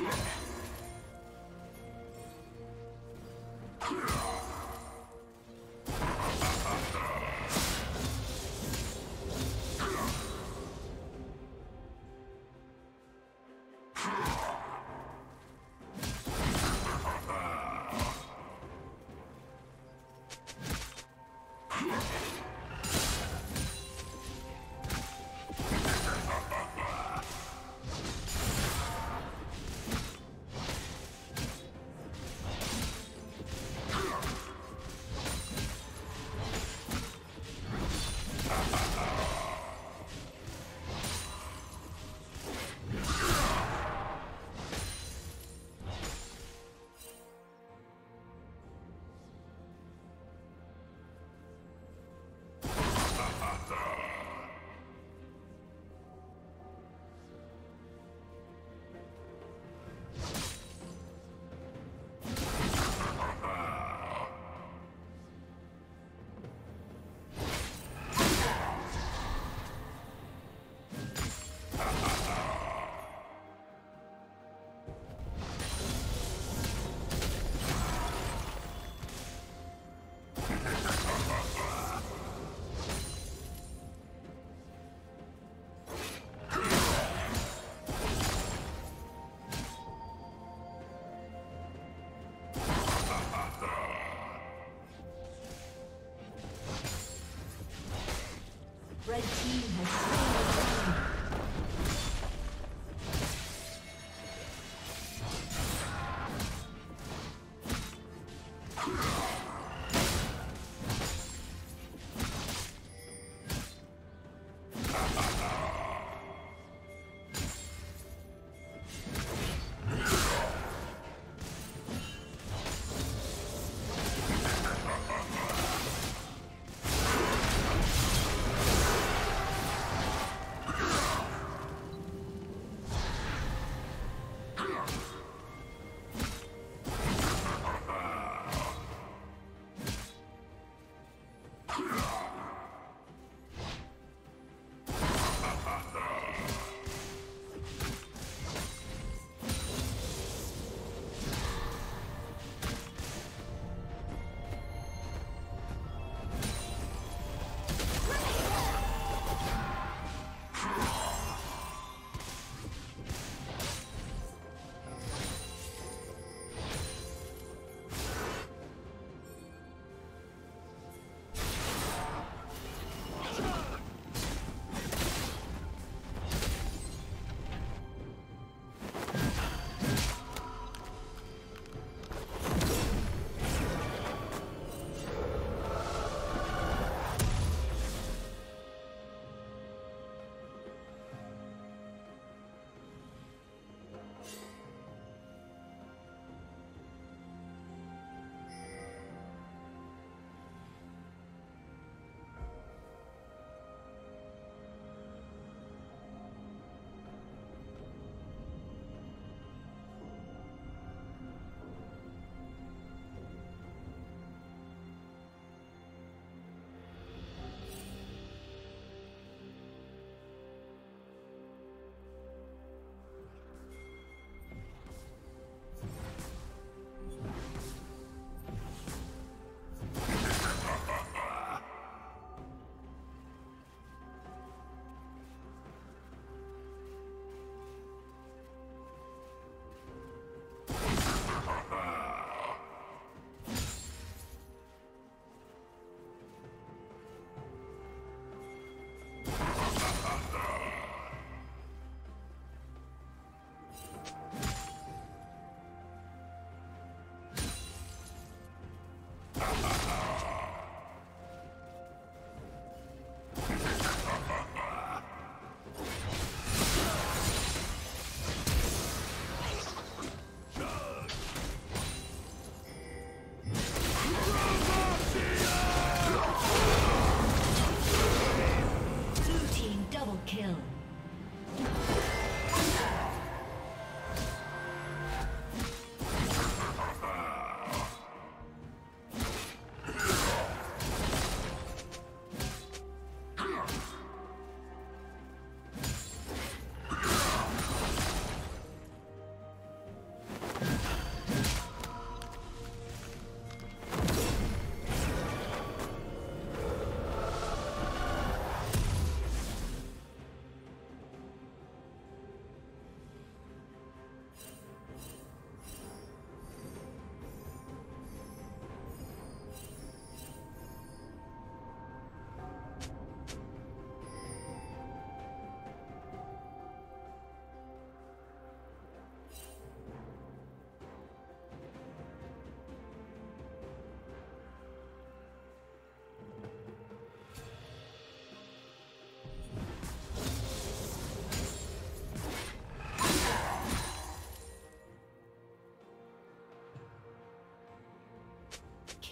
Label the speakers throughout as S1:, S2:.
S1: Yeah. Red team has slain.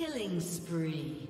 S1: Killing spree.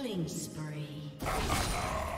S1: Killing spree.